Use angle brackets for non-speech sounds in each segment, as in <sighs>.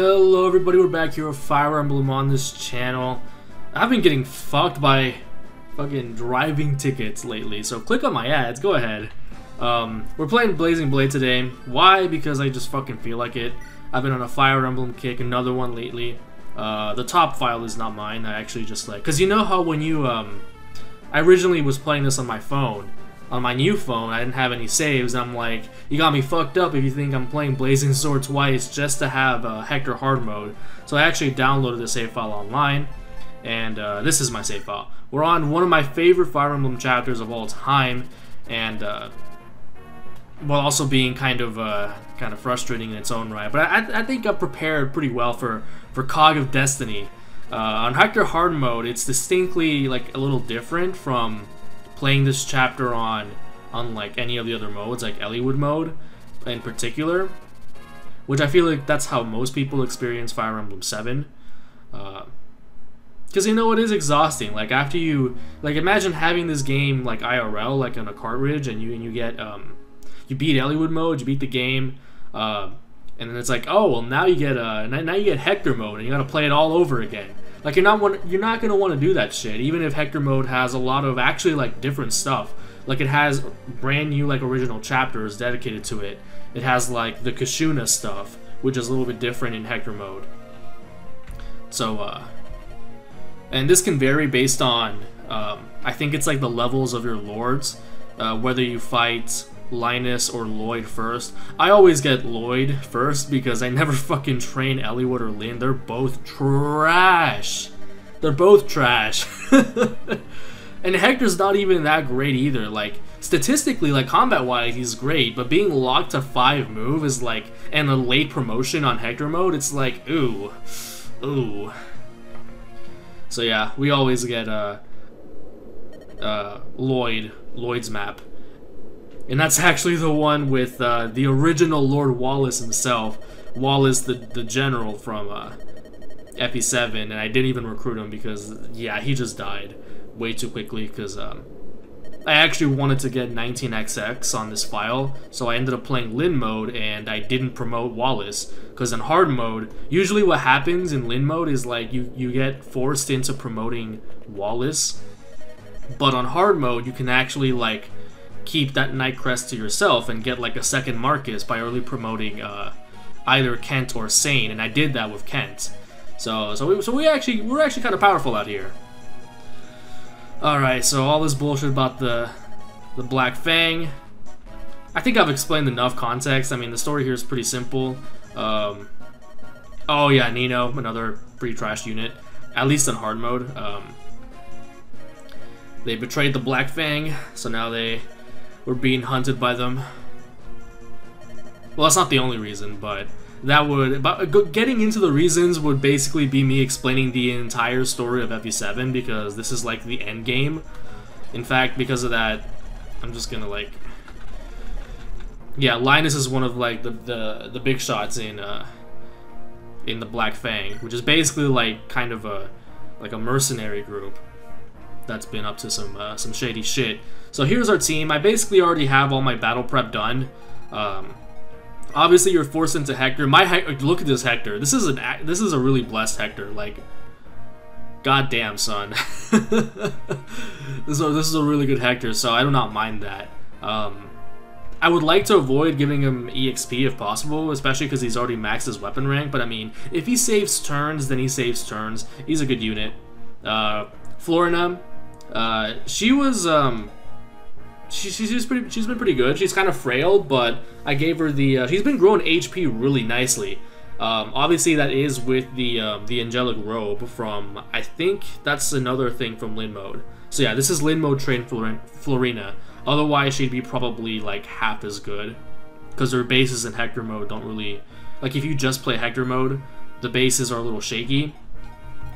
Hello everybody, we're back here with Fire Emblem on this channel. I've been getting fucked by fucking driving tickets lately, so click on my ads, go ahead. Um, we're playing Blazing Blade today. Why? Because I just fucking feel like it. I've been on a Fire Emblem kick, another one lately. Uh, the top file is not mine, I actually just like... Because you know how when you, um... I originally was playing this on my phone, on my new phone, I didn't have any saves. I'm like, you got me fucked up if you think I'm playing Blazing Sword twice just to have uh, Hector hard mode. So I actually downloaded the save file online, and uh, this is my save file. We're on one of my favorite Fire Emblem chapters of all time, and uh, while also being kind of uh, kind of frustrating in its own right. But I, I think I've prepared pretty well for for Cog of Destiny. Uh, on Hector hard mode, it's distinctly like a little different from playing this chapter on unlike any of the other modes, like Eliwood mode in particular, which I feel like that's how most people experience Fire Emblem 7. Because uh, you know it is exhausting. Like after you, like imagine having this game like IRL, like on a cartridge, and you and you get um, you beat Eliwood mode, you beat the game, uh, and then it's like, oh well, now you get uh, now you get Hector mode, and you got to play it all over again. Like you're not you're not gonna want to do that shit, even if Hector mode has a lot of actually like different stuff. Like it has brand new like original chapters dedicated to it. It has like the Kishuna stuff, which is a little bit different in Hector mode. So, uh, and this can vary based on, um, I think it's like the levels of your lords, uh, whether you fight Linus or Lloyd first. I always get Lloyd first because I never <laughs> fucking train Eliwood or Lyn. They're both trash. They're both trash. <laughs> and Hector's not even that great either. Like, statistically, like, combat-wise, he's great, but being locked to 5 move is like, and a late promotion on Hector mode, it's like, ooh. Ooh. So yeah, we always get, uh, uh, Lloyd, Lloyd's map. And that's actually the one with uh, the original Lord Wallace himself. Wallace, the, the general from uh, FE7, and I didn't even recruit him because, yeah, he just died way too quickly because um, I actually wanted to get 19XX on this file, so I ended up playing Lyn mode and I didn't promote Wallace because in hard mode, usually what happens in Lyn mode is like you, you get forced into promoting Wallace, but on hard mode you can actually like keep that Knight Crest to yourself and get like a second Marcus by early promoting uh, either Kent or Sain, and I did that with Kent. So so we so we actually we're actually kind of powerful out here. All right, so all this bullshit about the the Black Fang. I think I've explained enough context. I mean, the story here is pretty simple. Um, oh yeah, Nino, another pretty trash unit, at least in hard mode. Um, they betrayed the Black Fang, so now they we're being hunted by them. Well, that's not the only reason, but that would... But getting into the reasons would basically be me explaining the entire story of FE7, because this is, like, the end game. In fact, because of that, I'm just gonna, like... Yeah, Linus is one of, like, the, the, the big shots in, uh... In the Black Fang, which is basically, like, kind of a... Like a mercenary group that's been up to some uh, some shady shit. So here's our team. I basically already have all my battle prep done. Um, obviously, you're forced into Hector. My look at this Hector. This is an this is a really blessed Hector. Like, goddamn son, <laughs> this is a, this is a really good Hector. So I do not mind that. Um, I would like to avoid giving him EXP if possible, especially because he's already maxed his weapon rank. But I mean, if he saves turns, then he saves turns. He's a good unit. Uh, Florina, uh, she was um, she, she's pretty. She's been pretty good. She's kind of frail, but I gave her the. Uh, she's been growing HP really nicely. Um, obviously, that is with the um, the angelic robe from. I think that's another thing from Lyn mode. So yeah, this is Lyn mode trained Flor Florina. Otherwise, she'd be probably like half as good, because her bases in Hector mode don't really. Like if you just play Hector mode, the bases are a little shaky,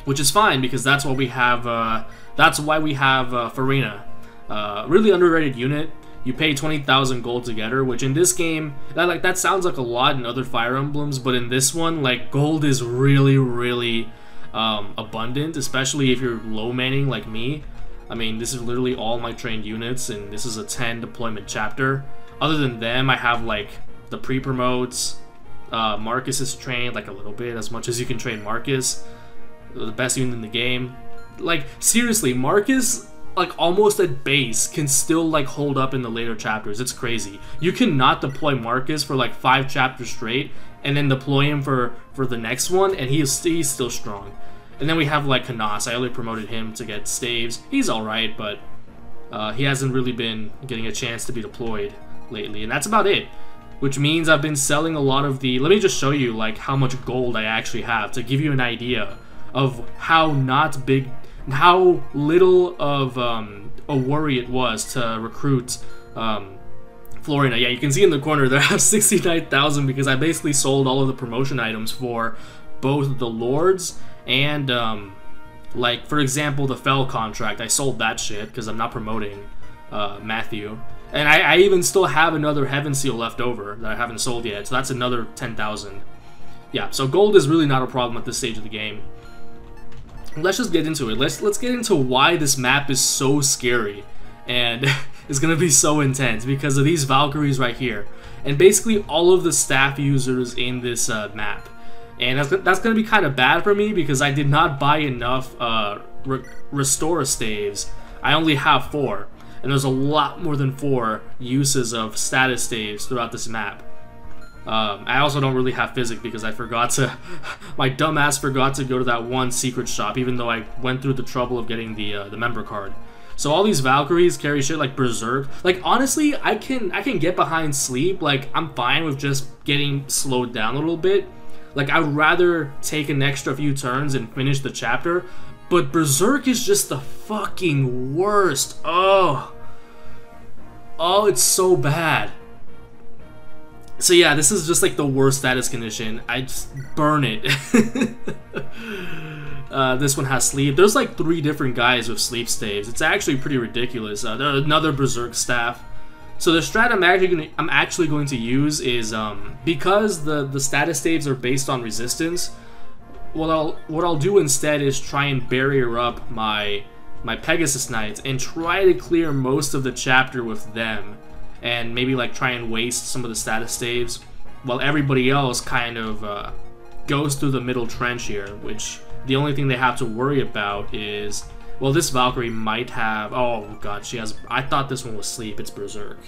which is fine because that's what we have. Uh, that's why we have uh, Farina. Uh, really underrated unit. You pay 20,000 gold to get her, which in this game, that like that sounds like a lot in other Fire Emblems, but in this one, like gold is really, really um, abundant, especially if you're low manning like me. I mean, this is literally all my trained units, and this is a 10 deployment chapter. Other than them, I have like the pre-promotes, Uh, Marcus is trained like a little bit, as much as you can train Marcus. The best unit in the game. Like seriously, Marcus like almost at base can still like hold up in the later chapters. It's crazy. You cannot deploy Marcus for like five chapters straight and then deploy him for for the next one and he is he's still strong. And then we have like Canas. I only promoted him to get staves. He's alright, but uh, he hasn't really been getting a chance to be deployed lately. And that's about it. Which means I've been selling a lot of the... Let me just show you like how much gold I actually have to give you an idea of how not big how little of um, a worry it was to recruit um, Florina. Yeah, you can see in the corner there I have <laughs> 69,000 because I basically sold all of the promotion items for both the Lords and, um, like, for example, the Fell contract. I sold that shit because I'm not promoting uh, Matthew. And I, I, even still have another Heaven Seal left over that I haven't sold yet, so that's another 10,000. Yeah, so gold is really not a problem at this stage of the game let's just get into it. Let's let's get into why this map is so scary and <laughs> it's gonna be so intense because of these Valkyries right here, and basically all of the staff users in this uh, map. And that's, that's gonna be kind of bad for me because I did not buy enough uh, re restore staves. I only have four, and there's a lot more than four uses of status staves throughout this map. Um, I also don't really have Physic because I forgot to, <laughs> my dumbass forgot to go to that one secret shop even though I went through the trouble of getting the uh, the member card. So all these Valkyries carry shit like Berserk. Like honestly, I can I can get behind Sleep. Like I'm fine with just getting slowed down a little bit. Like I'd rather take an extra few turns and finish the chapter. But Berserk is just the fucking worst. Oh. Oh, it's so bad. So yeah, this is just like the worst status condition. I just burn it. <laughs> uh, this one has sleep. There's like three different guys with sleep staves. It's actually pretty ridiculous. Uh, another berserk staff. So the strat I'm actually going to, I'm actually going to use is um, because the the status staves are based on resistance. What I'll what I'll do instead is try and barrier up my my Pegasus Knights and try to clear most of the chapter with them and maybe like try and waste some of the status staves while everybody else kind of uh, goes through the middle trench here, which the only thing they have to worry about is, well, this Valkyrie might have, oh god, she has, I thought this one was sleep, it's Berserk.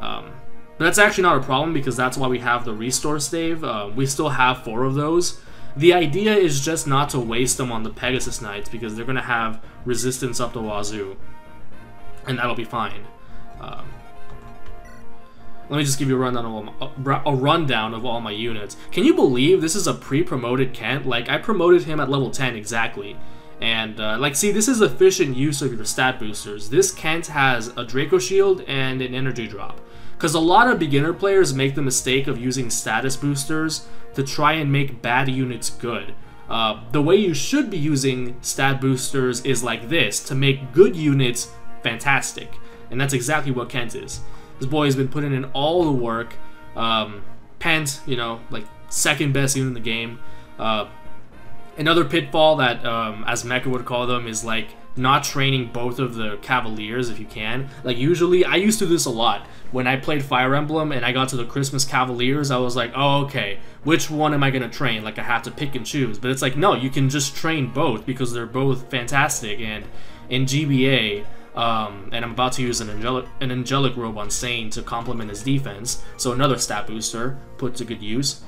Um, but that's actually not a problem because that's why we have the restore stave. Uh, we still have four of those. The idea is just not to waste them on the Pegasus Knights because they're going to have resistance up to wazoo. And that'll be fine. Um, let me just give you a rundown of all my, a rundown of all my units. Can you believe this is a pre-promoted Kent? Like, I promoted him at level 10 exactly. And, uh, like, see, this is efficient use of your stat boosters. This Kent has a Draco Shield and an Energy Drop. Because a lot of beginner players make the mistake of using status boosters to try and make bad units good. Uh, the way you should be using stat boosters is like this, to make good units fantastic. And that's exactly what Kent is. This boy has been putting in all the work. Um, Pent, you know, like second best unit in the game. Uh, another pitfall that, um, as Mekkah would call them, is like not training both of the Cavaliers if you can. Like usually, I used to do this a lot. When I played Fire Emblem and I got to the Christmas Cavaliers, I was like, oh, okay, which one am I going to train? Like I have to pick and choose. But it's like, no, you can just train both because they're both fantastic. And in GBA, um, and I'm about to use an angelic, an angelic robe on Sain to complement his defense, so another stat booster put to good use.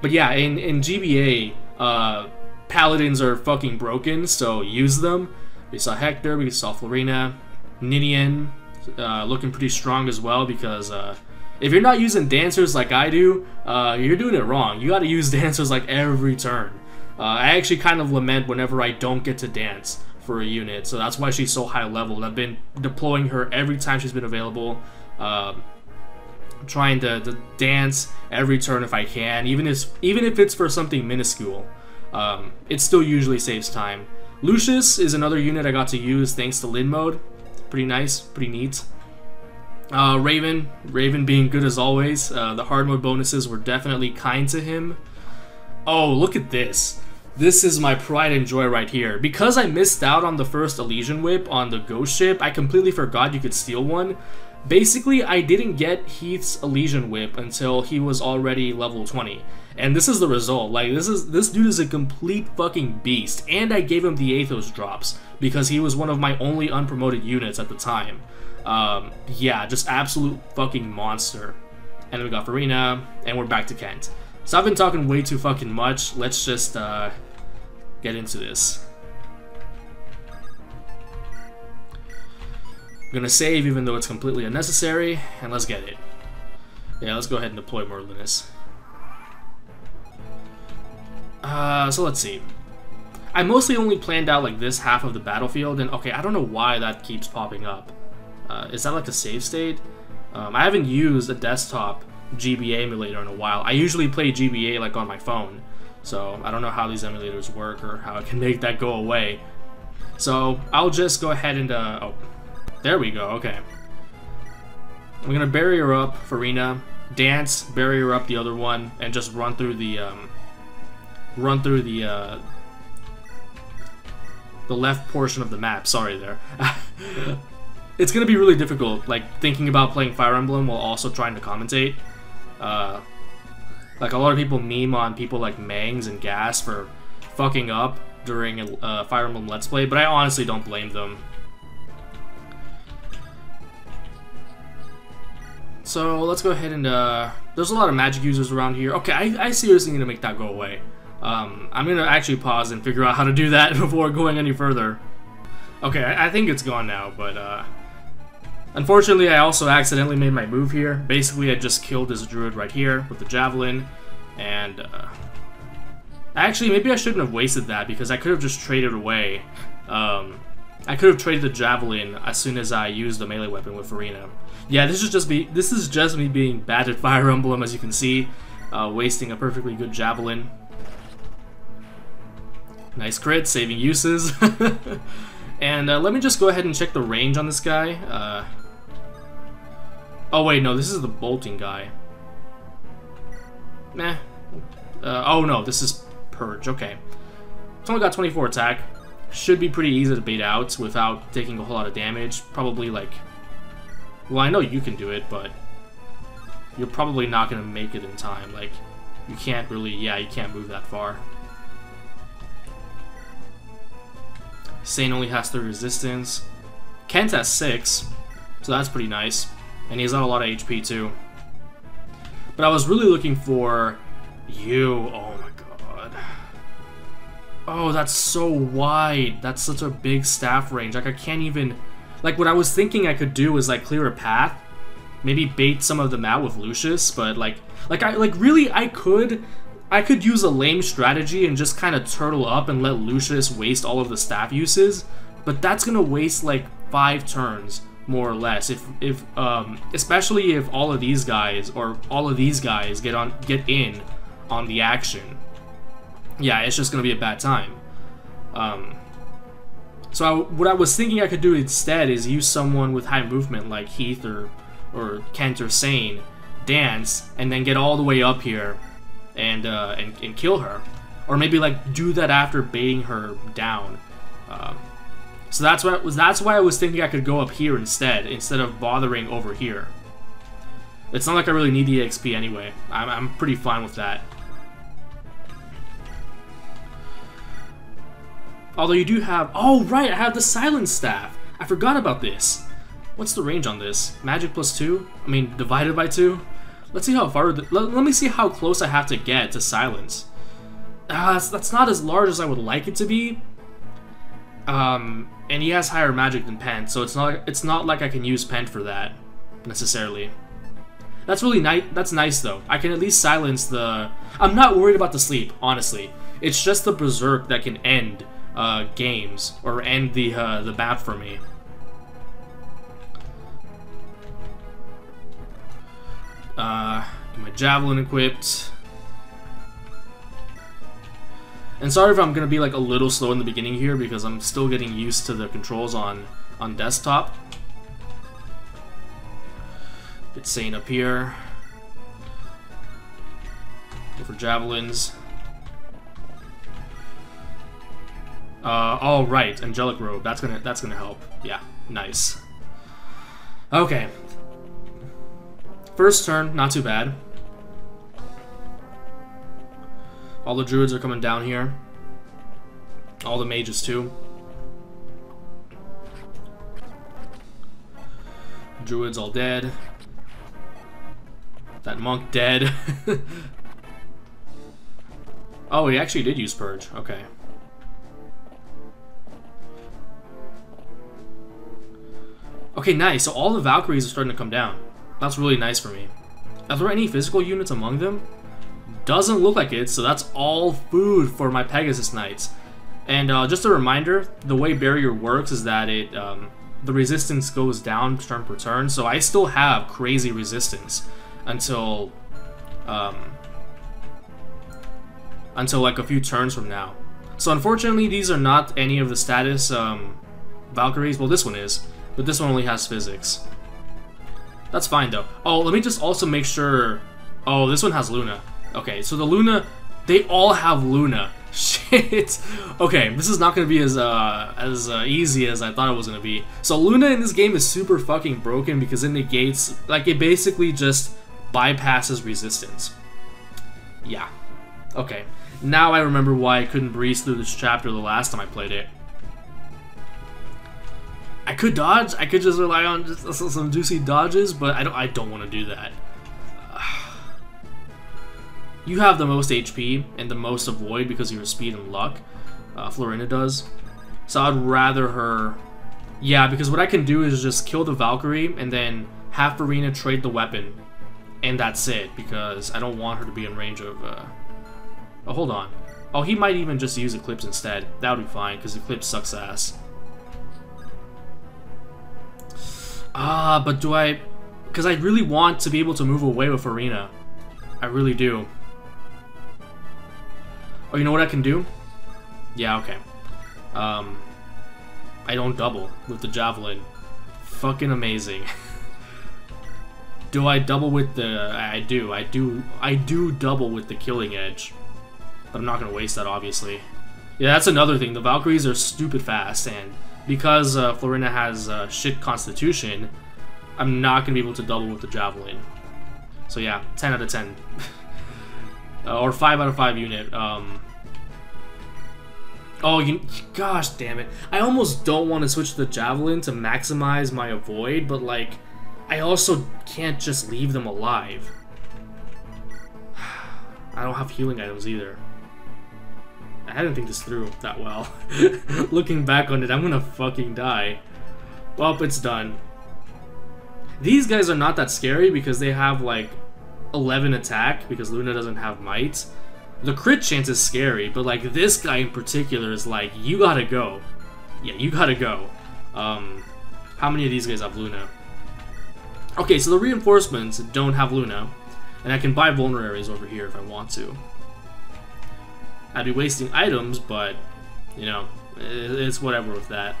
But yeah, in, in GBA, uh, paladins are fucking broken, so use them. We saw Hector, we saw Florina, Ninian, uh, looking pretty strong as well because uh, if you're not using dancers like I do, uh, you're doing it wrong. You gotta use <laughs> dancers like every turn. Uh, I actually kind of lament whenever I don't get to dance for a unit, so that's why she's so high level. I've been deploying her every time she's been available, uh, trying to, to, dance every turn if I can, even if even if it's for something minuscule. Um, it still usually saves time. Lucius is another unit I got to use thanks to Lyn mode. Pretty nice, pretty neat. Uh, Raven, Raven being good as always. Uh, the hard mode bonuses were definitely kind to him. Oh, look at this. This is my pride and joy right here. Because I missed out on the first Elysian Whip on the Ghost Ship, I completely forgot you could steal one. Basically, I didn't get Heath's Elysian Whip until he was already level 20. And this is the result. Like this is this dude is a complete fucking beast. And I gave him the Afa's Drops because he was one of my only unpromoted units at the time. Um, yeah, just absolute fucking monster. And we got Farina, and we're back to Kent. So I've been talking way too fucking much. Let's just uh, get into this. I'm gonna save even though it's completely unnecessary, and let's get it. Yeah, let's go ahead and deploy Merlinus. Uh, so let's see. I mostly only planned out like this half of the battlefield, and okay, I don't know why that keeps popping up. Uh, is that like a save state? Um, I haven't used a desktop GBA emulator in a while. I usually play GBA like on my phone, so I don't know how these emulators work or how I can <laughs> make that go away. So I'll just go ahead and, uh, oh, there we go, okay. I'm gonna barrier up Farina, dance, barrier up the other one, and just run through the, um, run through the, uh, the left portion of the map. Sorry there. <laughs> it's gonna be really difficult, like, thinking about playing Fire Emblem while also trying to commentate. Uh, like, a lot of people meme on people like Mangs and Gas for fucking up during a uh, Fire Emblem Let's Play, but I honestly don't blame them. So let's go ahead and, uh, there's a lot of magic users around here. Okay, I, I seriously need to make that go away. Um, I'm gonna actually pause and figure out how to do that <laughs> before going any further. Okay, I, I think it's gone now, but, uh, Unfortunately, I also accidentally made my move here. Basically, I just killed this druid right here with the javelin, and, uh, Actually, maybe I shouldn't have wasted that, because I could have just traded away. Um, I could have traded the javelin as soon as I used the melee weapon with Farina. Yeah, this is just me. This is just me being bad at <laughs> Fire Emblem, as you can see, uh, wasting a perfectly good javelin. Nice crit, saving uses. <laughs> and uh, let me just go ahead and check the range on this guy. Uh, oh wait, no, this is the bolting guy. Meh. Uh, oh no, this is Purge, okay. It's only got 24 attack. Should be pretty easy to bait out without taking a whole lot of damage. Probably like... Well, I know you can do it, but... You're probably not going to make it in time. Like, you can't really... Yeah, you can't move that far. Sain only has 3 resistance. Kent has 6, so that's pretty nice. And he's got a lot of HP too. But I was really looking for you. Oh my god. Oh, that's so wide. That's such a big staff range. Like, I can't even... Like, what I was thinking I could do is, like, clear a path. Maybe bait some of them out with Lucius, but, like... Like, I like really, I could I could use a lame strategy and just kind of turtle up and let Lucius waste all of the staff uses, but that's gonna waste like five turns more or less. If if um, especially if all of these guys or all of these guys get on get in on the action, yeah, it's just gonna be a bad time. Um, so I, what I was thinking I could do instead is use someone with high movement like Heath or or Kent or Sain, dance, and then get all the way up here and, uh, and, and kill her. Or maybe like do that after baiting her down. Um, so that's why that's why I was thinking I could go up here instead, instead of bothering over here. It's not like I really need the XP anyway. I'm, I'm pretty fine with that. Although you do have... Oh, right, I have the Silence Staff. I forgot about this. What's the range on this? Magic plus 2? I mean, divided by 2? Let's see how far. let, let, me see how close I have to get to silence. Uh, that's, that's not as large as I would like it to be. Um, and he has higher magic than Pent, so it's not it's not like I can use Pent for that necessarily. That's really nice. That's nice though. I can at least silence the. I'm not worried about the sleep, honestly. It's just the berserk that can end uh, games or end the uh, the map for me. Uh, my javelin equipped. And sorry if I'm gonna be like a little slow in the beginning here because I'm still getting used to the controls on on desktop. Get Sain up here. Go for javelins. Uh, all right, angelic robe. That's gonna that's gonna help. Yeah, nice. Okay, First turn, not too bad. All the druids are coming down here. All the mages too. Druids all dead. That monk dead. <laughs> oh, he actually did use Purge. Okay. Okay, nice. So all the Valkyries are starting to come down. That's really nice for me. Are there any physical units among them? Doesn't look like it, so that's all food for my Pegasus Knights. And uh, just a reminder, the way Barrier works is that it um, the resistance goes down turn per turn, so I still have crazy resistance until um, until like a few turns from now. So unfortunately, these are not any of the status um, Valkyries. Well, this one is, but this one only has physics. That's fine though. Oh, let me just also make sure. Oh, this one has Luna. Okay, so the Luna, they all have Luna. <laughs> Shit. Okay, this is not gonna be as uh, as uh, easy as I thought it was gonna be. So Luna in this game is super fucking broken because it negates, like it basically just bypasses resistance. Yeah. Okay. Now I remember why I couldn't breeze through this chapter the last time I played it. I could dodge. I could just rely on just <laughs> some juicy dodges, but I don't. I don't want to do that. You have the most HP and the most avoid because of your speed and luck. Uh, Florina does. So I'd rather her... Yeah, because what I can do is just kill the Valkyrie and then have Farina trade the weapon. And that's it, because I don't want her to be in range of... Uh... Oh, hold on. Oh, he might even just use Eclipse instead. That would be fine, because Eclipse sucks ass. Ah, but do I... Because I really want to be able to move away with Farina. I really do. Oh, you know what I can do? Yeah, okay. Um, I don't double with the Javelin. Fucking amazing. <laughs> do I double with the... I do. I do I do double with the Killing Edge. But I'm not going to waste that, obviously. Yeah, that's another thing. The Valkyries are stupid fast, and because uh, Florina has uh, shit constitution, I'm not going to be able to double with the Javelin. So yeah, 10 out of 10. <laughs> uh, or 5 out of 5 unit. Um, oh, you, gosh damn it. I almost don't want to switch the Javelin to maximize my avoid, but like, I also can't just leave them alive. <sighs> I don't have healing items either. I didn't think this through that well. <laughs> Looking back on it, I'm gonna fucking die. Well, it's done. These guys are not that scary because they have like 11 attack because Luna doesn't have might. The crit chance is scary, but like this guy in particular is like, you gotta go. Yeah, you gotta go. Um, how many of these guys have Luna? Okay, so the reinforcements don't have Luna, and I can buy vulneraries over here if I want to. I'd be wasting items, but, you know, it's whatever with that.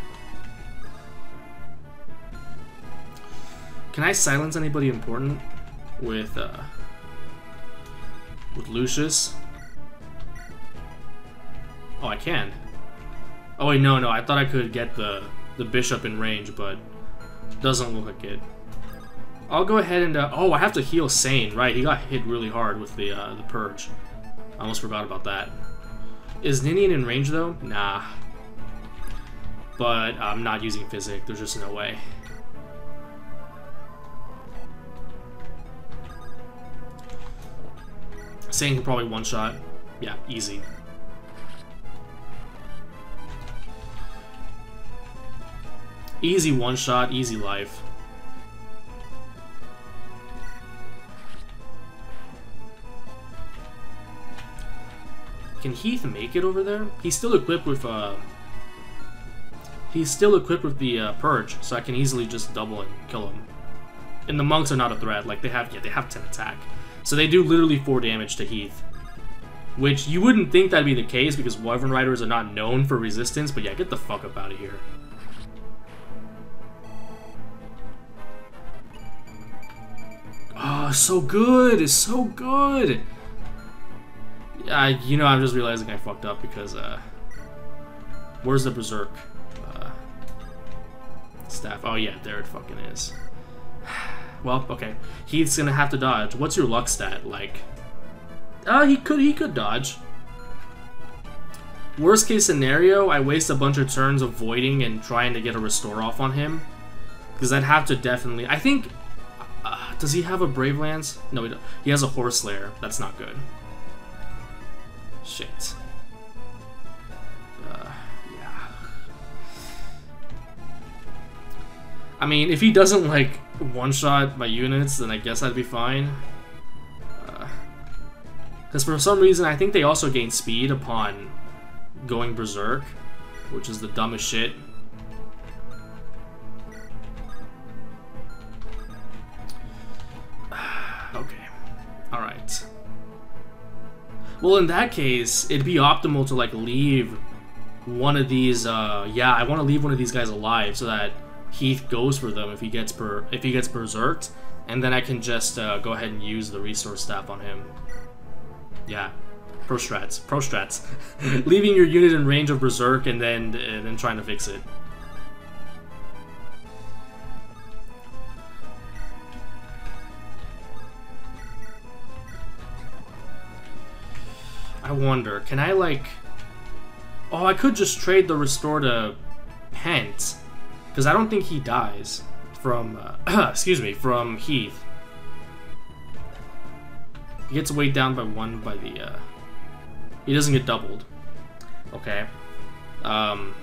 Can I silence anybody important with, uh, with Lucius? Oh, I can. Oh wait, no, no, I thought I could get the, the bishop in range, but doesn't look like it. I'll go ahead and, uh, oh, I have to heal Sain, right, he got hit really hard with the, uh, the Purge. I almost forgot about that. Is Ninian in range, though? Nah. But I'm not using Physic, there's just no way. Sain probably one-shot. Yeah, easy. Easy one-shot, easy life. Can Heath make it over there? He's still equipped with, uh... He's still equipped with the uh, Purge, so I can easily just double and kill him. And the monks are not a threat, like, they have, yeah, they have 10 attack. So they do literally 4 damage to Heath. Which, you wouldn't think that'd be the case, because Wyvern Riders are not known for resistance, but yeah, get the fuck up out of here. Oh, so good! It's so good! I, you know, I'm just realizing I fucked up because, uh... Where's the Berserk? Uh, staff. Oh, yeah, there it fucking is. Well, okay. He's gonna have to dodge. What's your luck stat like? Uh, he could he could dodge. Worst case scenario, I waste a bunch of turns avoiding and trying to get a restore off on him. Because I'd have to definitely... I think... Uh, does he have a Brave Lance? No, he, he has a Horseslayer. That's not good. Shit. Uh, yeah. I mean, if he doesn't, like, one-shot my units, then I guess I'd be fine. Because uh, for some reason, I think they also gain speed upon going berserk, which is the dumbest shit. <sighs> okay. Alright. Well, in that case, it'd be optimal to, like, leave one of these, uh, yeah, I want to leave one of these guys alive so that Heath goes for them if he gets per if he gets berserked, and then I can just uh, go ahead and use the restore staff on him. Yeah. Pro strats. Pro strats. <laughs> Leaving your unit in range of Berserk and then and then trying to fix it. I wonder, can I like... Oh, I could just trade the Restore to Pent. Because I don't think he dies from, uh, <clears throat> excuse me, from Heath. He gets weighed down by one by the, uh, he doesn't get doubled. Okay. Um,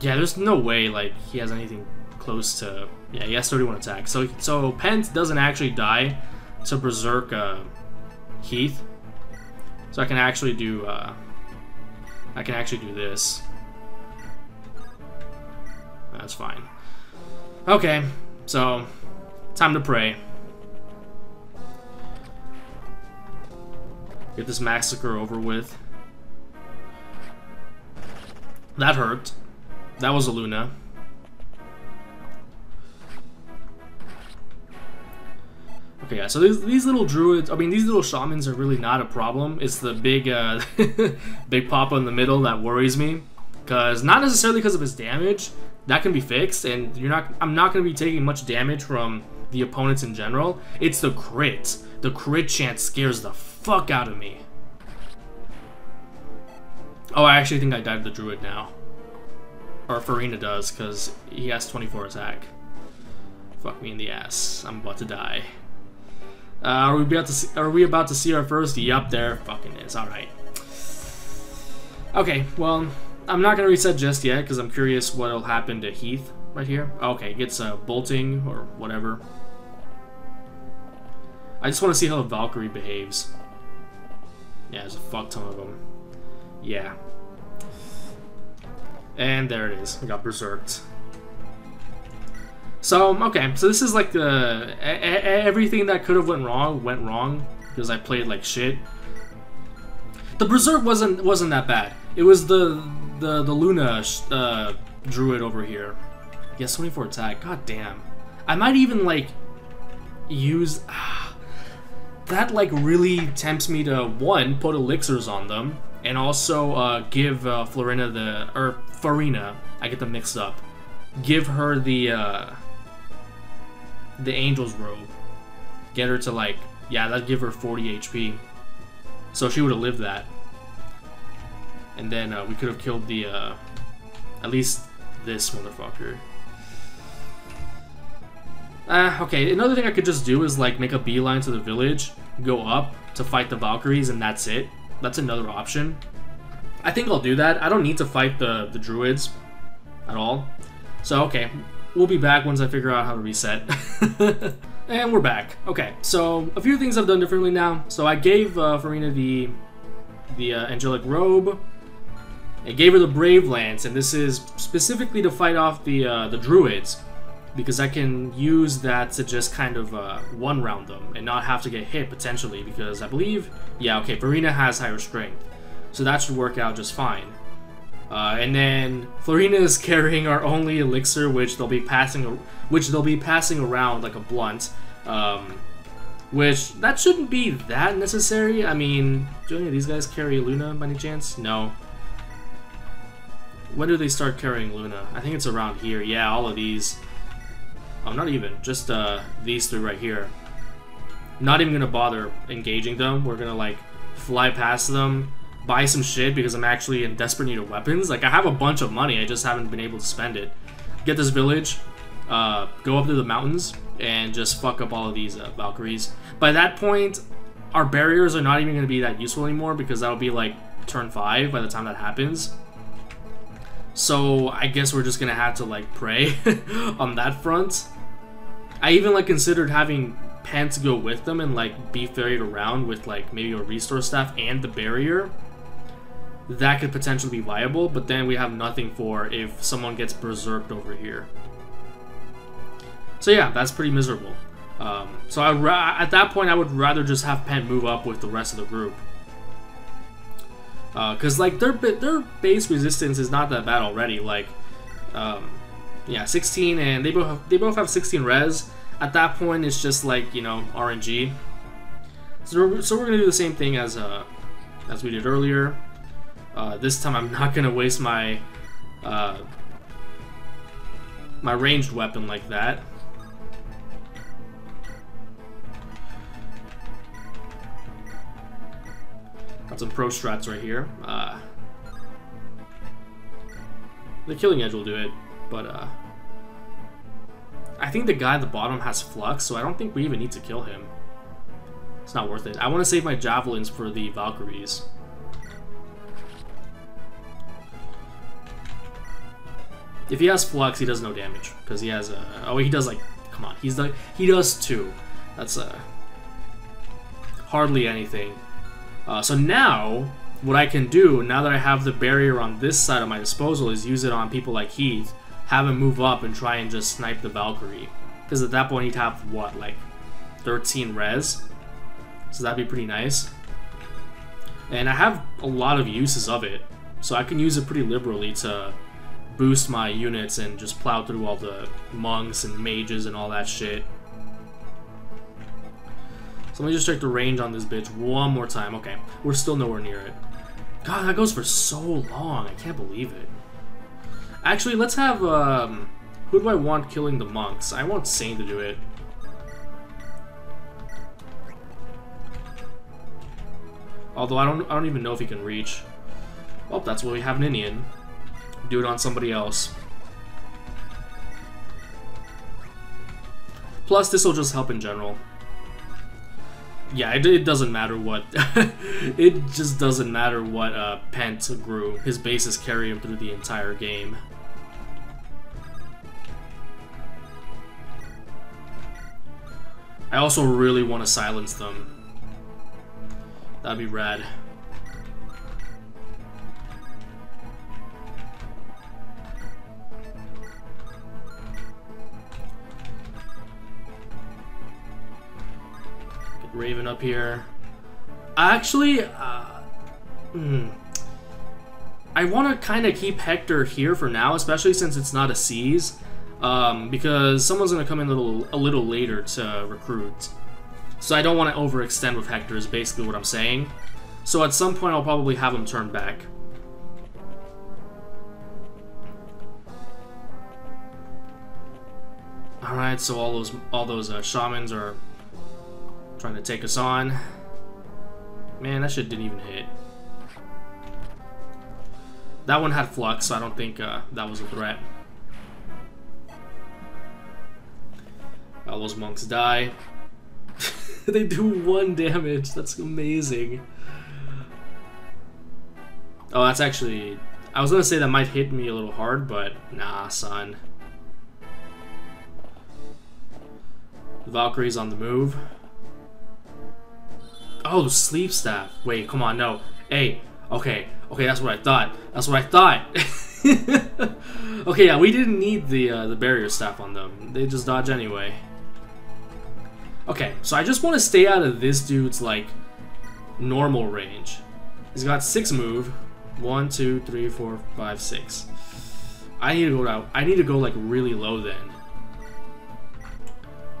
yeah, there's no way, like, he has anything close to... Yeah, he has 31 attack. So, so Pent doesn't actually die to Berserk uh, Heath. So I can actually do... Uh, I can actually do this. That's fine. Okay, so time to pray. Get this massacre over with. That hurt. That was a Luna. Okay, yeah, so these, these little druids, I mean, these little shamans are really not a problem. It's the big, uh, <laughs> big papa in the middle that worries me. Because, not necessarily because of his damage, that can be fixed, and you're not, I'm not going to be taking much damage from the opponents in general. It's the crit. The crit chance scares the fuck out of me. Oh, I actually think I died the druid now. Or Farina does, because he has 24 attack. Fuck me in the ass. I'm about to die. Uh, are we about to see, are we about to see our first? Yup, there fucking is. All right. Okay, well, I'm not gonna reset just yet because I'm curious what'll happen to Heath right here. Okay, gets uh, bolting or whatever. I just want to see how the Valkyrie behaves. Yeah, there's a fuck ton of them. Yeah. And there it is. Got berserked. So, okay, so this is like the... everything that could have went wrong, went wrong, because I played like shit. The berserk wasn't wasn't that bad. It was the the the Luna uh, druid over here. Yes, 24 attack. God damn. I might even like use. Ah, <sighs> that like really tempts me to one put elixirs on them and also uh, give uh, Florina the or Farina. I get them mixed up. Give her the uh, the Angel's robe. Get her to like yeah, that'd give her 40 HP. So she would have lived that. And then uh, we could have killed the uh, at least this motherfucker. Ah, uh, okay, another thing I could just do is like make a beeline to the village, go up to fight the Valkyries, and that's it. That's another option. I think I'll do that. I don't need to fight the, the druids at all. So, okay, we'll be back once I figure out how to reset. <laughs> and we're back. Okay, so a few things I've done differently now. So I gave uh, Farina the, the uh, Angelic Robe. I gave her the Brave Lance, and this is specifically to fight off the, uh, the druids because I can use that to just kind of uh, one round them and not have to get hit potentially because I believe, yeah, okay, Farina has higher strength, so that should work out just fine. Uh, and then Florina is <laughs> carrying our only elixir, which they'll be passing, which they'll be passing around like a blunt, um, which that shouldn't be that necessary. I mean, do any of these guys carry Luna by any chance? No. When do they start carrying Luna? I think it's around here. Yeah, all of these. Oh, not even. Just uh, these three right here. Not even gonna bother engaging them. We're gonna like fly past them, buy some shit because I'm actually in desperate need of weapons. Like I have a bunch of money, I just haven't been able to spend it. Get this village, uh, go up to the mountains, and just fuck up all of these uh, Valkyries. By that point, our barriers are not even to be that useful anymore because that'll be like turn 5 by the time that happens. So I guess we're just to have to like pray <laughs> on that front. I even like considered having Pent go with them and like be ferried around with like maybe a restore staff and the barrier. That could potentially be viable, but then we have nothing for if someone gets berserked over here. So yeah, that's pretty miserable. Um, so I at that point, I would rather just have Pent move up with the rest of the group. Because uh, like their their base resistance is not that bad already. Like, um, yeah, 16, and they both have, they both have 16 res. At that point, it's just like you know RNG. So we're, so we're gonna do the same thing as uh, as we did earlier. Uh, this time, I'm <laughs> not gonna waste my uh, my ranged weapon like that. Got some pro strats right here. Uh, the killing edge will do it, but uh, I think the guy at the bottom has flux, so I don't think we even need to kill him. It's not worth it. I want to save my javelins for the Valkyries. If he has flux, he does no damage because he has a. Oh, he does like. Come on, he's like he does two. That's uh hardly anything. Uh, so now, what I can do, now that I have the barrier on this side of my disposal, is use it on people like Heath, have him move up and try and just snipe the Valkyrie. Because at that point he'd have, what, like 13 res? So that'd be pretty nice. And I have a lot of uses of it, so I can use it pretty liberally to boost my units and just plow through all the monks and mages and all that shit. So let me just check the range on this bitch one more time. Okay, we're still nowhere near it. God, that goes for so long. I can't believe it. Actually, let's have, um... Who do I want killing the monks? I want Sain to do it. Although I don't, I don't even know if he can reach. Well, that's why we have Ninian. Do it on somebody else. Plus, this will just help in general yeah, it, it, doesn't matter what. <laughs> it just doesn't matter what uh, Pent grew. His bases carry him through the entire game. I also really want to silence them. That'd be rad. Raven up here. Actually, uh, hmm. I want to kind of keep Hector here for now, especially since it's not a seize, um, because someone's going to come in a little, a little later to recruit. So I don't want to overextend with Hector is basically what I'm saying. So at some point I'll probably have him turn back. Alright, so all those all those uh, shamans are Trying to take us on. Man, that shit didn't even hit. That one had flux, so I don't think uh, that was a threat. All those monks die. <laughs> they do one damage. That's amazing. Oh, that's actually... I was gonna say that might hit me a little hard, but nah, son. Valkyrie's on the move. Oh, sleep staff. Wait, come on, no. Hey, okay, okay, that's what I thought. That's what I thought. <laughs> okay, yeah, we didn't need the uh, the barrier staff on them. They just dodge anyway. Okay, so I just want to stay out of this dude's, like, normal range. He's got six move. One, two, three, four, five, six. I need to go out. I need to go, like, really low then.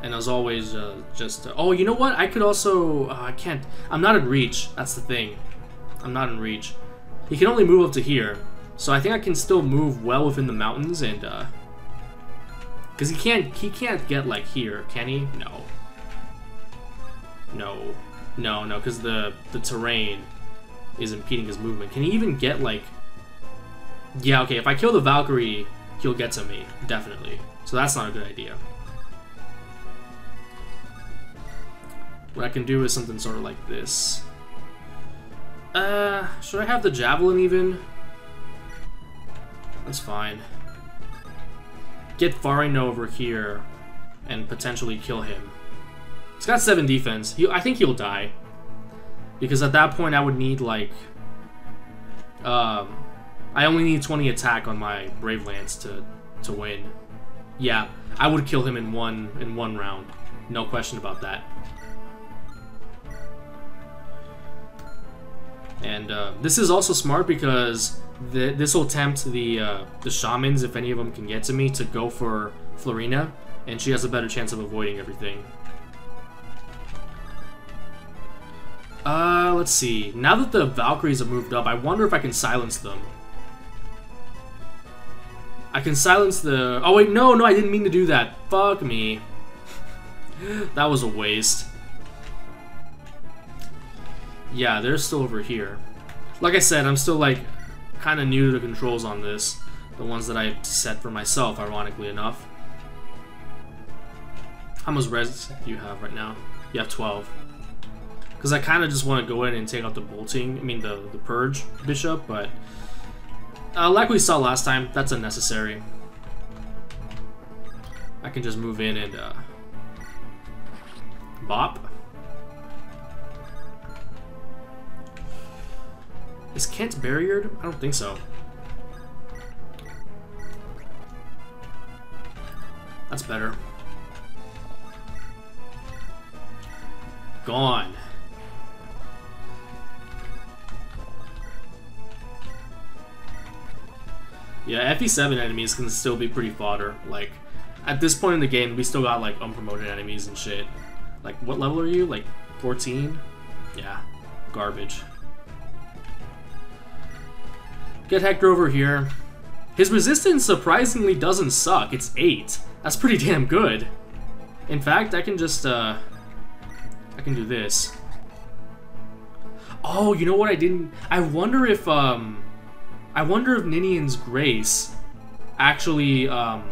And as always, uh, just... Uh, oh, you know what? I could also... Uh, I can't... I'm not in reach. That's the thing. I'm not in reach. He can only move up to here. So I think I can still move well within the mountains and... Uh, Because he can't he can't get like here, can he? No. No. No, no, because the the terrain is impeding his movement. Can he even get like Yeah, okay, if I kill the Valkyrie, he'll get to me, definitely. So that's not a good idea. What I can do is something sort of like this. Uh, should I have the Javelin even? That's fine. Get Farina over here and potentially kill him. He's got 7 defense. He, I think he'll die. Because at that point I would need like... Um, I only need 20 attack on my Brave Lance to, to win. Yeah, I would kill him in one in one round. No question about that. And uh, this is also smart because the, this will tempt the uh, the shamans, if any of them can get to me, to go for Florina, and she has a better chance of avoiding everything. Uh, let's see. Now that the Valkyries have moved up, I wonder if I can silence them. I can silence the... Oh, wait, no, no, I didn't mean to do that. Fuck me. <laughs> that was a waste. Yeah, they're still over here. Like I said, I'm still, like, kind of new to the controls on this. The ones that I set for myself, ironically enough. How much res do you have right now? You have 12. Because I kind of just want to go in and take out the bolting, I mean the, the purge bishop, but uh, like we saw last time, that's unnecessary. I can just move in and uh, bop. Is Kent barriered? I don't think so. That's better. Gone. Yeah, FE7 enemies can still be pretty fodder. Like, at this point in the game, we still got, like, unpromoted enemies and shit. Like, what level are you? Like, 14? Yeah, garbage. Get Hector over here. His resistance surprisingly doesn't suck. It's 8. That's pretty <laughs> damn good. In fact, I can just, uh... I can do this. Oh, you know what I didn't... I wonder if, um... I wonder if Ninian's Grace actually um,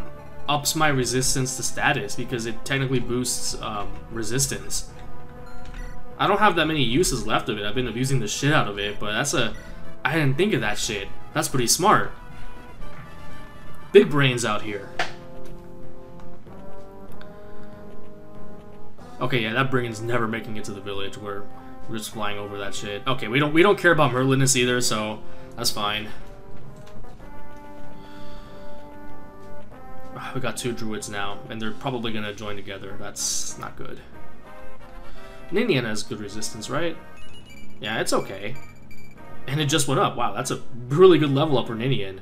ups my resistance to status because it technically boosts um, resistance. I don't have that many uses left of it. I've been abusing the shit out of it, but that's a... I didn't think of that shit. That's pretty smart. Big brains out here. Okay, yeah, that brigand's never making it to the village. We're, we're just flying over that shit. Okay, we don't we don't care about Merlinus either, so that's fine. <sighs> We got two druids now, and they're probably gonna join together. That's not good. Ninian has good resistance, right? Yeah, it's okay. And it just went up. Wow, that's a really good level up for Ninian.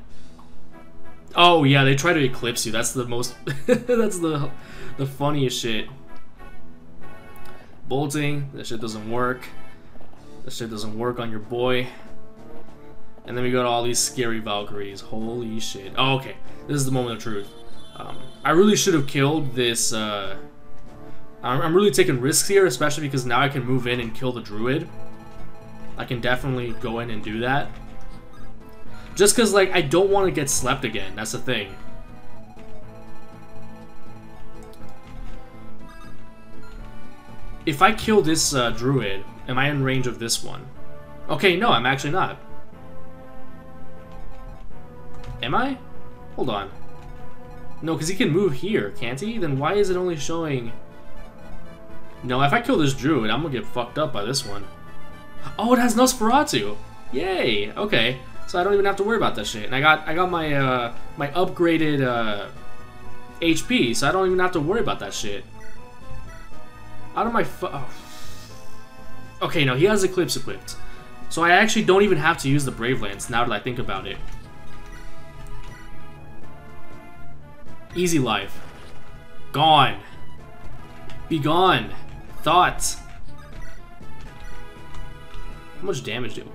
Oh yeah, they try to eclipse you. That's the most. <laughs> that's the the funniest shit. Bolting. That shit doesn't work. That shit doesn't work on your boy. And then we got all these scary Valkyries. Holy shit. Oh, okay. This is the moment of truth. Um, I really should have killed this. Uh, I'm, I'm really taking risks here, especially because now I can move in and kill the druid. I can definitely go in and do that. Just because, like, I don't want to get slept again. That's the thing. If I kill this uh, druid, am I in range of this one? Okay, no, I'm actually not. Am I? Hold on. No, because he can move here, can't he? Then why is it only showing... No, if I kill this druid, I'm gonna get fucked up by this one. Oh, it has Nosferatu! Yay! Okay. So I don't even have to worry about that shit. And I got I got my uh, my upgraded uh, HP, so I don't even have to worry about that shit. Out of my oh. Okay, no, he has Eclipse equipped. So I actually don't even have to use the Brave Lance now that I think about it. Easy life. Gone. Be gone. Thoughts. How much damage do?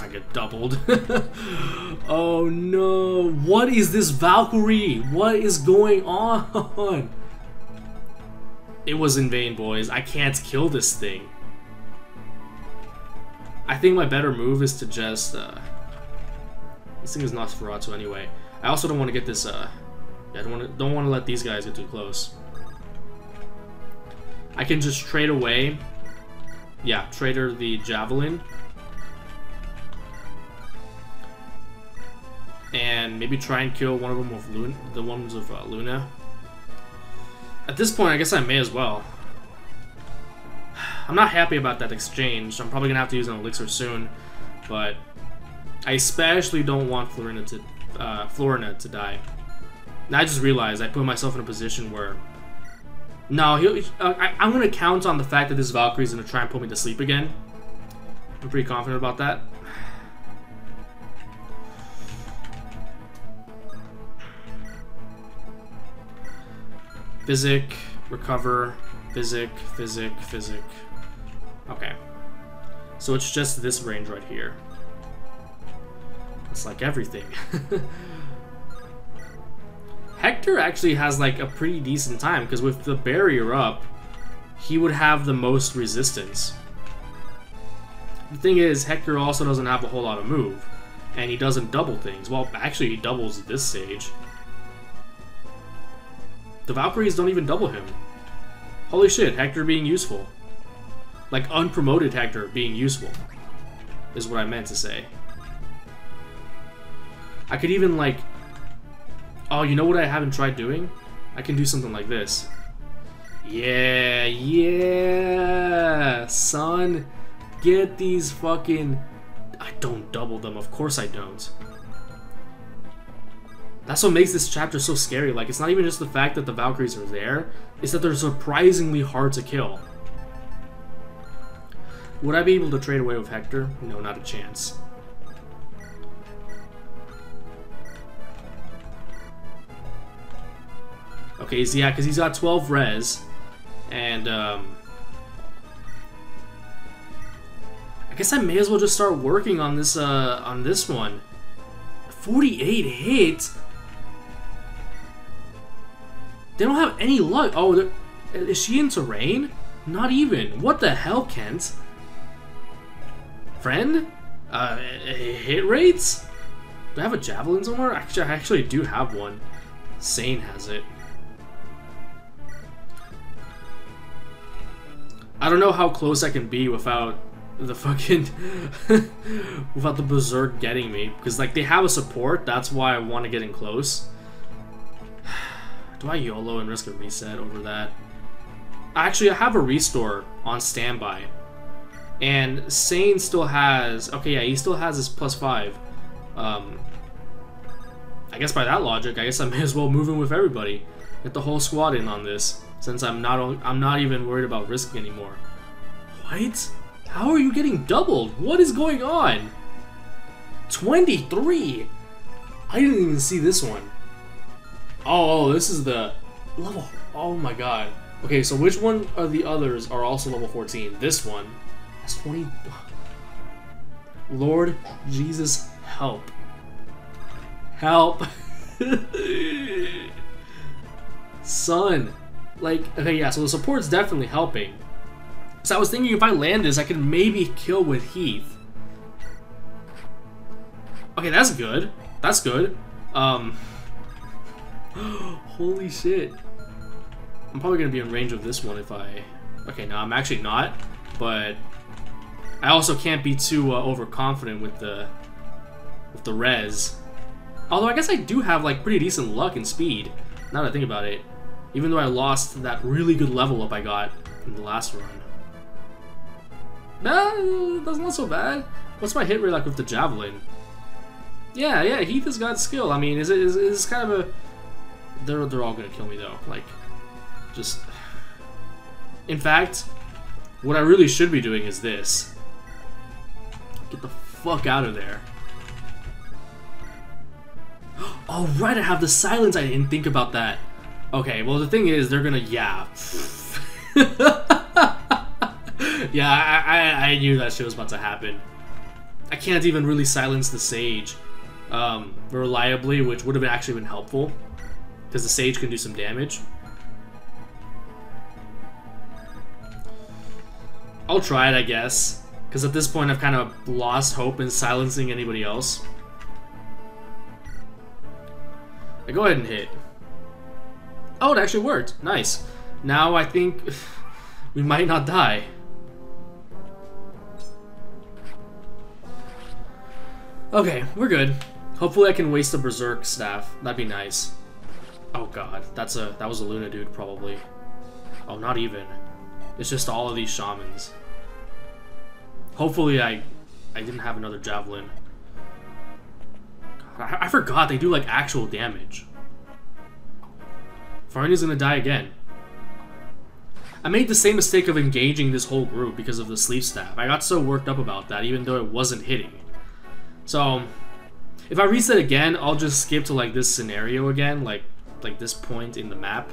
I get doubled. <laughs> oh no. What is this Valkyrie? What is going on? <laughs> It was in vain, boys. I can't kill this thing. I think my better move is to just... Uh, this thing is not Nosferatu anyway. I also don't want to get this... Uh, I don't want to don't want to let these guys get too close. I can just trade away. Yeah, trader the javelin. And maybe try and kill one of them with Luna, the ones of uh, Luna. At this point, I guess I may as well. <sighs> I'm not happy about that exchange. I'm probably gonna have to use an elixir soon, but I especially don't want Florina to uh, Florina to die. And I just realized I put myself in a position where no, he, uh, I, I'm gonna count on the fact that this Valkyrie is gonna try and put me to sleep again. I'm pretty confident about that. Physic, recover, physic, physic, physic. Okay. So it's just this range right here. It's like everything. <laughs> Hector actually has like a pretty decent time because with the barrier up, he would have the most resistance. The thing is, Hector also doesn't have a whole lot of move, and he doesn't double things. Well, actually, he doubles this stage. The Valkyries don't even double him. Holy shit, Hector being useful. Like, unpromoted Hector being useful, is what I meant to say. I could even, like... Oh, you know what I haven't tried doing? I can do something like this. Yeah, yeah, son. Get these fucking... I don't double them, of course I don't. That's what makes this chapter so scary. Like, it's not even just the fact that the Valkyries are there, it's that they're surprisingly hard to kill. Would I be able to trade away with Hector? No, not a chance. Yeah, because he's got 12 res, and, um... I guess I may as well just start working on this, uh, on this one. 48 hits? They don't have any luck. Oh, is she in terrain? Not even. What the hell, Kent? Friend? Uh, hit rates? Do I have a javelin somewhere? Actually, I actually do have one. Sain has it. I don't know how close I can be without the fucking <laughs> without the berserk getting me because like they have a support that's why I want to get in close <sighs> do I YOLO and risk a reset over that? Actually, I have a restore on standby. And Sain still has... Okay, yeah, he still has his plus 5. Um, I guess by that logic, I guess I may as well move in with everybody. Get the whole squad in on this. Since I'm not I'm not even worried about risking anymore. What? How are you getting doubled? What is going on? 23! I didn't even see this one. Oh, oh, this is the level. Oh my god. Okay, so which one of the others are also level 14? This one. That's 20. Lord Jesus, help. Help. <laughs> Son. Like, okay, yeah, so the support's definitely helping. So I was thinking if I land this, I could maybe kill with Heath. Okay, that's good. That's good. Um... <gasps> Holy shit. I'm probably going to be in range of this one if I... Okay, no, I'm actually not, but I also can't be too uh, overconfident with the with the res. Although I guess I do have like pretty decent luck and speed, now that I think about it. Even though I lost that really good level up I got in the last run. Nah, that's not so bad. What's my hit rate like with the javelin? Yeah, yeah, Heath has got skill. I mean, is it is, is kind of a they're they're all gonna kill me though. Like, just. In fact, what I really should be doing is this. Get the fuck out of there. <gasps> Oh right, I have the silence. I didn't think about that. Okay, well the thing is, they're gonna yeah. <laughs> yeah, I, I I knew that shit was about to happen. I can't even really silence the Sage um, reliably, which would have actually been helpful. Because the Sage can do some damage. I'll try it, I guess. Because at this point, I've kind of lost hope in silencing anybody else. I go ahead and hit. Oh, it actually worked. Nice. Now I think <sighs> we might not die. Okay, we're good. Hopefully I can waste a Berserk staff. That'd be nice. Oh god, that's a that was a Luna dude probably. Oh, not even. It's just all of these shamans. Hopefully I I didn't have another javelin. I, I forgot they do like actual damage. Farina's gonna die again. I made the same mistake of engaging this whole group because of the sleep staff. I got so worked up about that even though it wasn't hitting. So, if I reset again, I'll just skip to like this scenario again, like like this point in the map.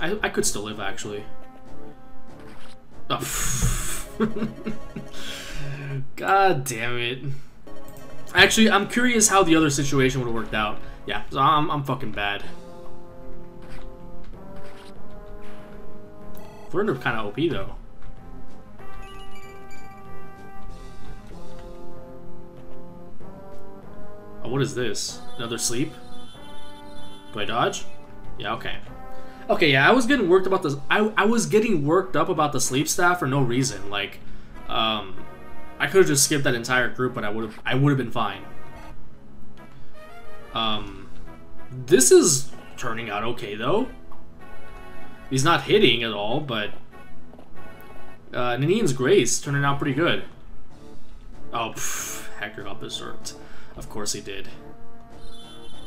I, I could still live actually. Oh. <laughs> God damn it. Actually, I'm curious how the other situation would have worked out. Yeah, so I'm, I'm fucking bad. Flirter kind of OP though. Oh, what is this? Another sleep? Do I dodge? Yeah, okay. Okay, yeah, I was getting worked about this. I, I was getting worked up about the sleep staff for no reason. Like, um, I could have just skipped that entire group, but I would have I would have been fine. Um, this is turning out okay though. He's not hitting at all, but uh, Ninian's Grace turning out pretty good. Oh, pff, Hector got berserked. Of course he did.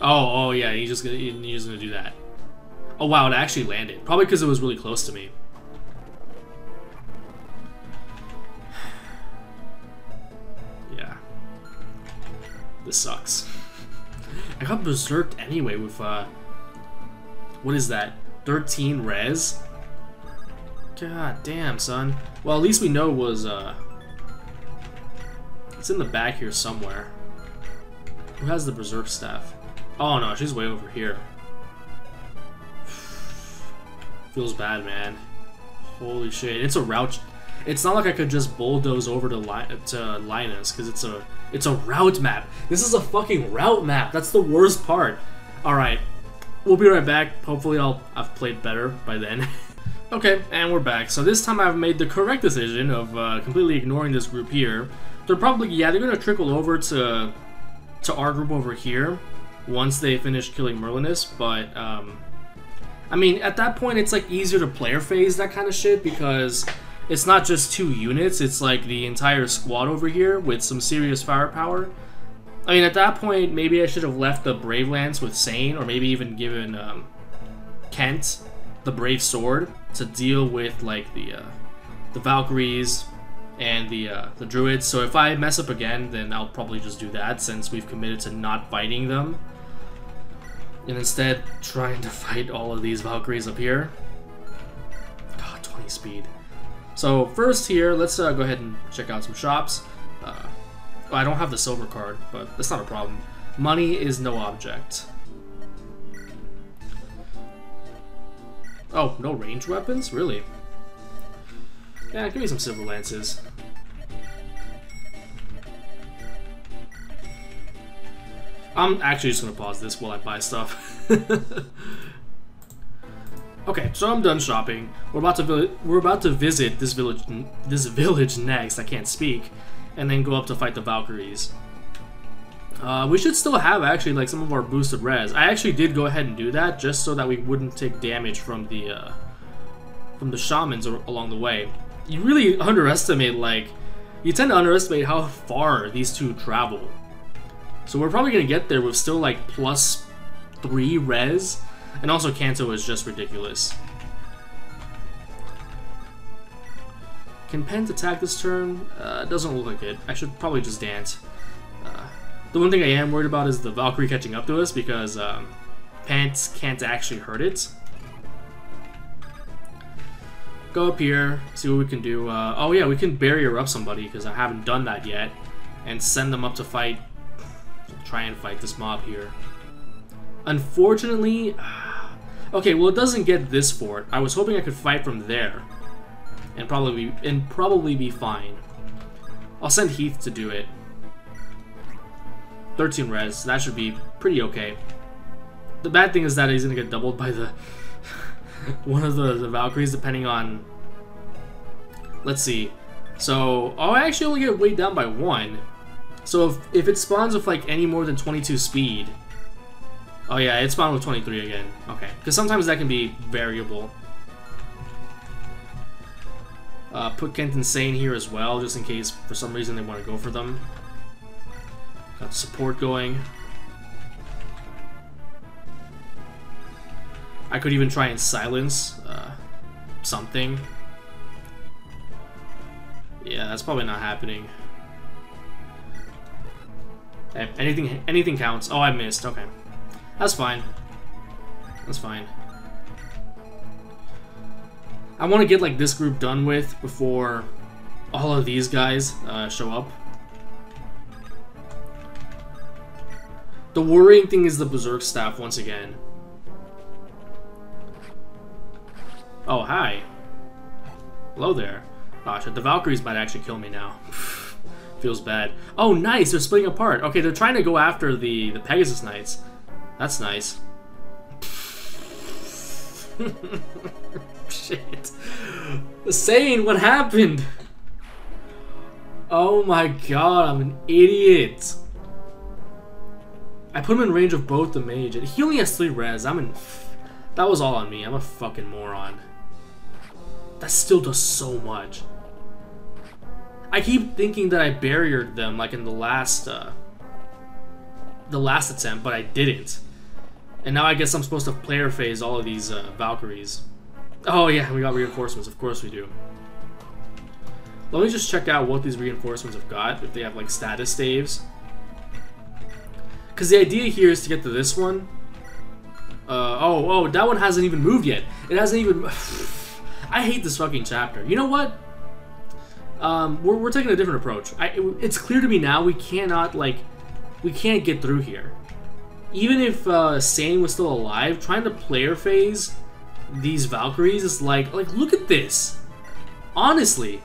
Oh, oh yeah, he's just gonna he's just gonna do that. Oh wow, it actually landed. Probably because it was really close to me. <sighs> yeah. This sucks. <laughs> I got berserked anyway with uh what is that? 13 res? God damn, son. Well, at least we know was uh it's in the back here somewhere. Who has the berserk staff? Oh no, she's way over here. Feels bad, man. Holy shit. It's a rout. It's not like I could just bulldoze over to, Li to Linus, because it's a it's a rout map. This is a fucking rout map. That's the worst part. Alright. We'll be right back. Hopefully I'll I've played better by then. <laughs> okay, and we're back. So this time I've made the correct decision of uh, completely ignoring this group here. They're probably, yeah, they're going to trickle over to to our group over here once they finish killing Merlinus, but, um, I mean, at that point, it's, like, easier to player phase that kind of shit, because it's not just two units, it's, like, the entire squad over here with some serious firepower. I mean, at that point, maybe I should have left the Brave Lance with Sain, or maybe even given, um, Kent the Brave Sword to deal with, like, the, uh, the Valkyries, and the uh, the druids. So if I mess up again, then I'll probably just do that since we've committed to not fighting them. And instead, trying to fight all of these Valkyries up here. God, 20 speed. So first here, let's uh, go ahead and check out some shops. I don't have the silver card, but that's not a problem. Money is no object. Oh, no range weapons? Really? Yeah, give me some silver lances. I'm actually just gonna pause this while I buy stuff. <laughs> okay, so I'm done shopping. We're about to we're about to visit this village this village next. I can't speak, and then go up to fight the Valkyries. Uh, we should still have actually like some of our boosted res. I actually did go ahead and do that just so that we wouldn't take damage from the uh, from the shamans along the way you really underestimate, like, you tend to underestimate how far these two travel. So we're probably to get there with still, like, plus 3 res, and also Canto is just ridiculous. Can Pent attack this turn? Uh, doesn't look like it. I should probably just dance. Uh, the one thing I am worried about is the Valkyrie catching up to us, because um, Pent can't actually hurt it go up here, see what we can do. Uh, oh yeah, we can barrier up somebody because I haven't done that yet. and send them up to fight, try and fight this mob here. Unfortunately, <sighs> okay, well it doesn't get this fort. I was hoping I could fight from there, and probably be, and probably be fine. I'll send Heath to do it. 13 res, that should be pretty okay. The bad thing is that he's gonna get doubled by the <laughs> one of the, the Valkyries depending on let's see. So oh I actually only get weighed down by one. So if, if it spawns with like any more than 22 speed, Oh yeah, it spawned with 23 again. Okay, because sometimes that can be variable. Uh, put Kent Insane here as well, just in case for some reason they want to go for them. Got support going. I could even try and silence uh, something. Yeah, that's probably not happening. Anything, anything counts. Oh, I missed. Okay. That's fine. That's fine. I want to get like this group done with before all of these guys uh, show up. The worrying thing is the Berserk staff once again. Oh, hi. Hello there. Gosh, the Valkyries might actually kill me now. <sighs> Feels bad. Oh, nice! They're splitting apart. Okay, they're trying to go after the, the Pegasus Knights. That's nice. <laughs> Shit. Sain, what happened? Oh my god, I'm an idiot. I put him in range of both the mage. He only has 3 res. I'm in... That was all on me. I'm a fucking moron. That still does so much. I keep thinking that I barriered them like in the last... Uh, the last attempt, but I didn't. And now I guess I'm supposed to player phase all of these uh, Valkyries. Oh yeah, we got reinforcements, of course we do. Let me just check out what these reinforcements have got, if they have like status staves. Because the idea here is to get to this one. Uh, oh, oh, that one hasn't even moved yet. It hasn't even... <sighs> I hate this fucking chapter. You know what? Um, we're, we're taking a different approach. I, it, it's clear to me now we cannot, like, we can't get through here. Even if uh, Sain was still alive, trying to player phase these Valkyries is like, like, look at this. Honestly.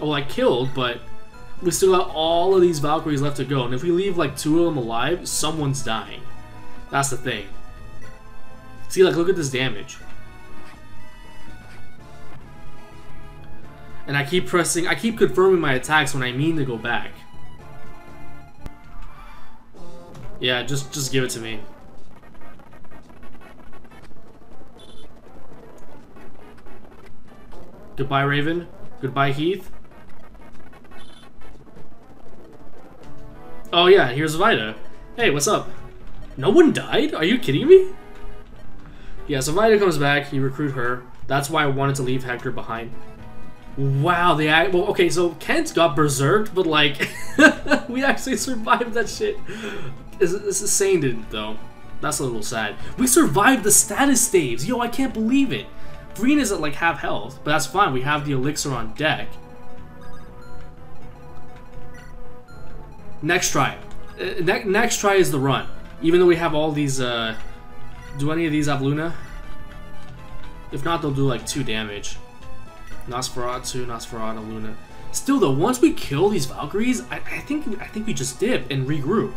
Well, I killed, but we still got all of these Valkyries left to go. And if we leave like two of them alive, someone's dying. That's the thing. See, like, look at this damage. And I keep pressing, I keep confirming my attacks when I mean to go back. Yeah, just just give it to me. Goodbye, Raven. Goodbye, Heath. Oh yeah, here's Vaida. Hey, what's up? No one died? Are you kidding me? Yeah, so Vaida comes back, you recruit her. That's why I wanted to leave Hector behind. Wow, the act. Well, okay, so Kent got berserked, but like, <laughs> we actually survived that shit. This is Sain didn't though. That's a little sad. We survived the status staves. Yo, I can't believe it. Green is at like half health, but that's fine. We have the elixir on deck. Next try. Uh, ne next try is the run. Even though we have all these, uh... Do any of these have Luna? If not, they'll do like 2 damage. Nosferatu, Nosferatu, Luna. Still though, once we kill these Valkyries, I, I think I think we just dip and regroup.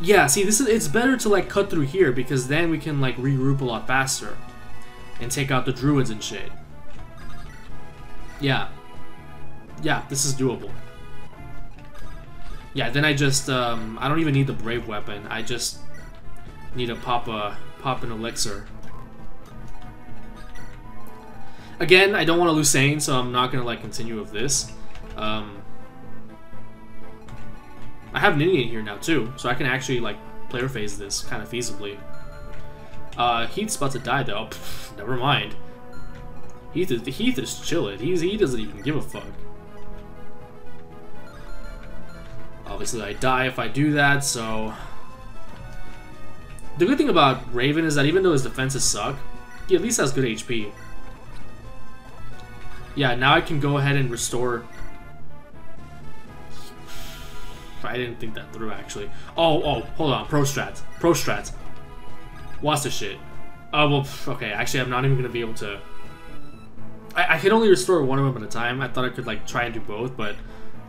Yeah, see, this is it's better to like cut through here because then we can like regroup a lot faster and take out the druids and shit. Yeah. Yeah, this is doable. Yeah, then I just um I don't even need the brave weapon. I just need to pop a pop an elixir. Again, I don't want to lose Sain, so I'm not gonna like continue with this. Um, I have Ninian here now too, so I can actually like player phase this kind of feasibly. Uh, Heath's about to die though. Pff, never mind. Heath is Heath is chilling. He's he doesn't even give a fuck. Obviously, I die if I do that. So the good thing about Raven is that even though his defenses suck, he at least has good HP. Yeah, now I can go ahead and restore. I didn't think that through actually. Oh, oh, hold on. Pro strats. Pro strats. What's the shit? Oh, well, okay. Actually, I'm not even gonna be able to. I, I can only restore one of them at a time. I thought I could like try and do both, but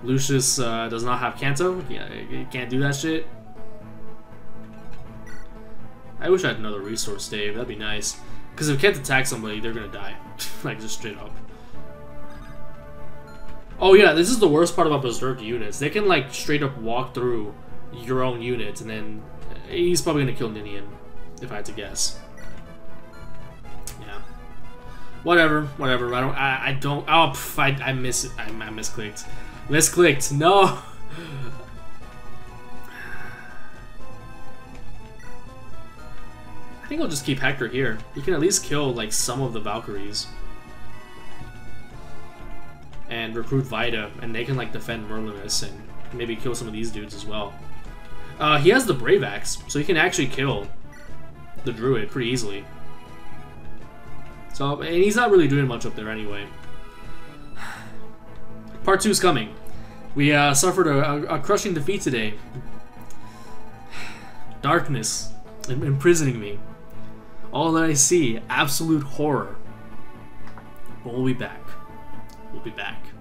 Lucius uh, does not have Canto. Yeah, he can't do that shit. I wish I had another restore staff. That'd be nice. Because if can't attack somebody, they're gonna die. <laughs> like, just straight up. Oh yeah, this is the worst part about Berserk units. They can, like, straight up walk through your own units, and then he's probably gonna kill Ninian, if I had to guess. Yeah. Whatever, whatever. I don't, I, I don't, oh, pff, I, I miss, I, I misclicked. Misclicked, no! <sighs> I think I'll just keep Hector here. He can at least kill, like, some of the Valkyries. And recruit Vaida, and they can, like, defend Merlinus and maybe kill some of these dudes as well. Uh, he has the Brave Axe, so he can actually kill the Druid pretty easily. So, and he's not really doing much up there anyway. Part 2 is coming. We uh, suffered a, a crushing defeat today. Darkness imprisoning me. All that I see, absolute horror. But we'll be back. We'll be back.